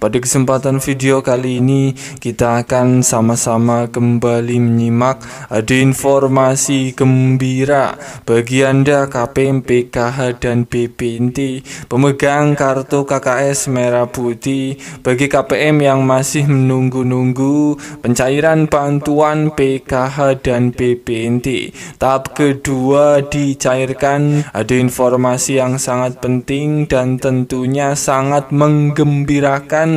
pada kesempatan video kali ini kita akan sama-sama kembali menyimak ada informasi gembira bagi Anda KPM, PKH dan BPNT pemegang kartu KKS merah putih bagi KPM yang masih menunggu-nunggu pencairan bantuan PKH dan BPNT tahap kedua dicairkan. Ada informasi yang sangat penting dan tentunya sangat menggembirakan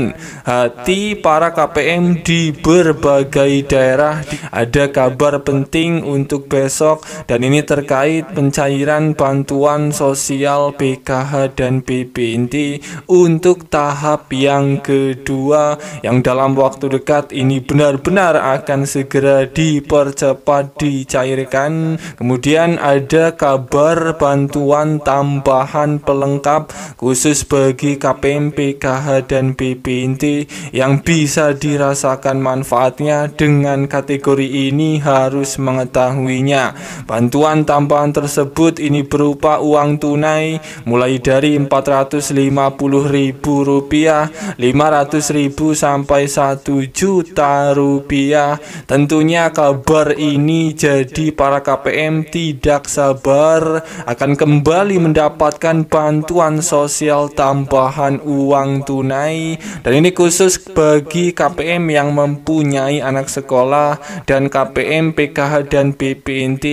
hati para KPM di berbagai daerah. Ada kabar penting untuk besok dan ini terkait pencairan bantuan sosial PKH dan BPNT untuk tahap yang kedua yang dalam waktu dekat ini benar-benar akan segera dipercepat dicairkan. Kemudian ada kabar bantuan tambahan pelengkap khusus bagi KPM, PKH dan BPNT binti yang bisa dirasakan manfaatnya dengan kategori ini harus mengetahuinya. Bantuan tambahan tersebut ini berupa uang tunai mulai dari Rp450.000, Rp500.000 sampai 1 juta rupiah. Tentunya kabar ini jadi para KPM tidak sabar akan kembali mendapatkan bantuan sosial tambahan uang tunai dan ini khusus bagi KPM yang mempunyai anak sekolah dan KPM, PKH dan BPNT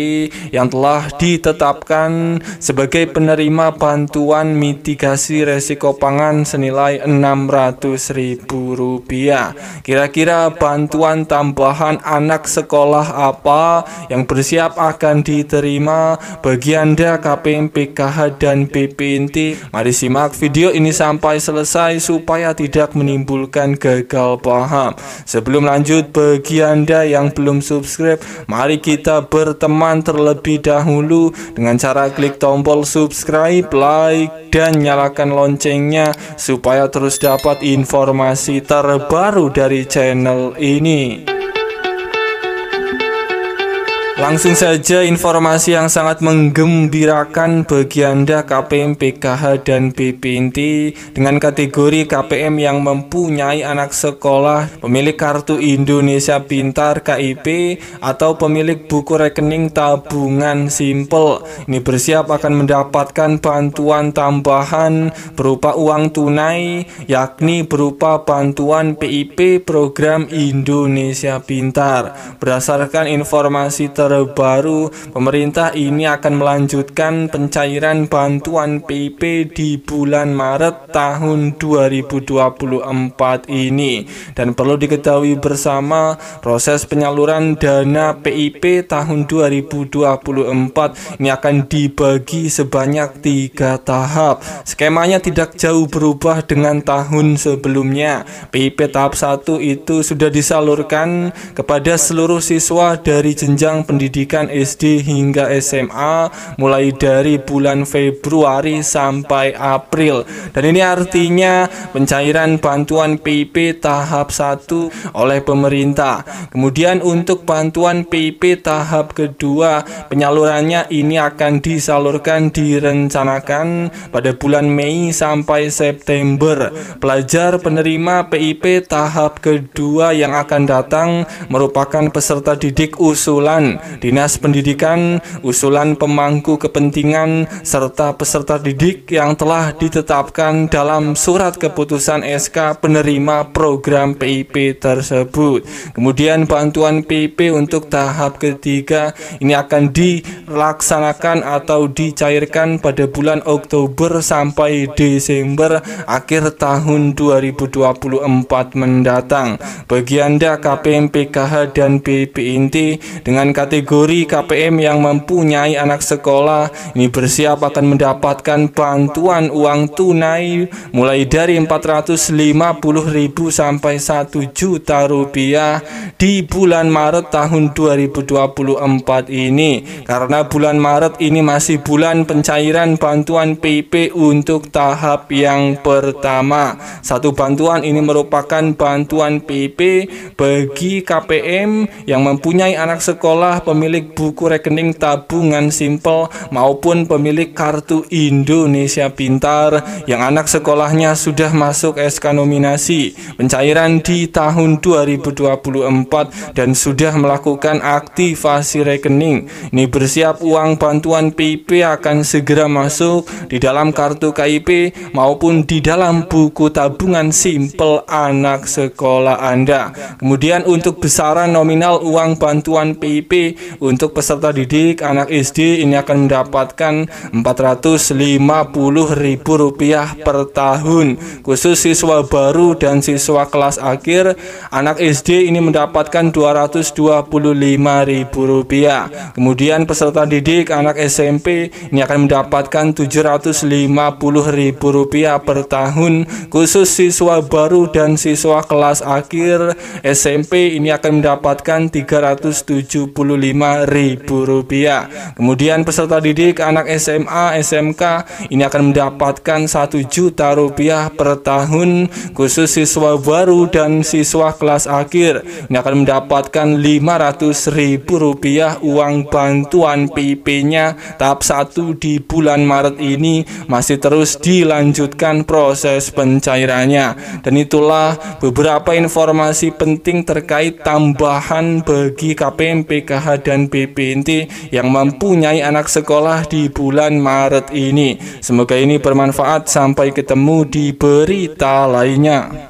yang telah ditetapkan sebagai penerima bantuan mitigasi resiko pangan senilai Rp600.000. Kira-kira bantuan tambahan anak sekolah apa yang bersiap akan diterima bagi Anda KPM, PKH dan BPNT? Mari simak video ini sampai selesai supaya tidak tidak menimbulkan gagal paham. Sebelum lanjut bagi Anda yang belum subscribe, mari kita berteman terlebih dahulu dengan cara klik tombol subscribe, like, dan nyalakan loncengnya supaya terus dapat informasi terbaru dari channel ini. Langsung saja informasi yang sangat menggembirakan bagi Anda KPM, PKH, dan BPNT dengan kategori KPM yang mempunyai anak sekolah, pemilik kartu Indonesia Pintar KIP, atau pemilik buku rekening tabungan simple. Ini bersiap akan mendapatkan bantuan tambahan berupa uang tunai, yakni berupa bantuan PIP program Indonesia Pintar. Berdasarkan informasi ter terbaru, pemerintah ini akan melanjutkan pencairan bantuan PIP di bulan Maret tahun 2024 ini. Dan perlu diketahui bersama, proses penyaluran dana PIP tahun 2024 ini akan dibagi sebanyak tiga tahap. Skemanya tidak jauh berubah dengan tahun sebelumnya. PIP tahap 1 itu sudah disalurkan kepada seluruh siswa dari jenjang pendidikan pendidikan SD hingga SMA mulai dari bulan Februari sampai April. Dan ini artinya pencairan bantuan PIP tahap 1 oleh pemerintah. Kemudian untuk bantuan PIP tahap kedua penyalurannya ini akan disalurkan direncanakan pada bulan Mei sampai September. Pelajar penerima PIP tahap kedua yang akan datang merupakan peserta didik usulan Dinas Pendidikan, usulan pemangku kepentingan, serta peserta didik yang telah ditetapkan dalam surat keputusan SK penerima program PIP tersebut. Kemudian bantuan PIP untuk tahap ketiga ini akan dilaksanakan atau dicairkan pada bulan Oktober sampai Desember akhir tahun 2024 mendatang. Bagi Anda KPM PKH dan BPNT dengan kategori kategori KPM yang mempunyai anak sekolah. Ini bersiap akan mendapatkan bantuan uang tunai mulai dari 450.000 sampai 1 juta rupiah di bulan Maret tahun 2024 ini. Karena bulan Maret ini masih bulan pencairan bantuan PP untuk tahap yang pertama. Satu bantuan ini merupakan bantuan PP bagi KPM yang mempunyai anak sekolah sekolah pemilik buku rekening tabungan simpel maupun pemilik kartu Indonesia Pintar yang anak sekolahnya sudah masuk SK nominasi pencairan di tahun 2024 dan sudah melakukan aktivasi rekening. Ini bersiap uang bantuan PP akan segera masuk di dalam kartu KIP maupun di dalam buku tabungan simpel anak sekolah Anda. Kemudian untuk besaran nominal uang bantuan PIP untuk peserta didik anak SD ini akan mendapatkan Rp450.000 per tahun. Khusus siswa baru dan siswa kelas akhir, anak SD ini mendapatkan Rp225.000. Kemudian peserta didik anak SMP ini akan mendapatkan Rp750.000 per tahun. Khusus siswa baru dan siswa kelas akhir SMP ini akan mendapatkan Rp375.000. Kemudian peserta didik anak SMA, SMK ini akan mendapatkan 1 juta rupiah per tahun khusus siswa baru dan siswa kelas akhir. Ini akan mendapatkan Rp500.000 uang bantuan PP-nya tahap 1 di bulan Maret ini masih terus dilanjutkan proses pencairannya. Dan itulah beberapa informasi penting terkait tambahan bagi KPM, PKH, dan BPNT yang mempunyai anak sekolah di bulan Maret ini. Semoga ini bermanfaat. Sampai ketemu di berita lainnya.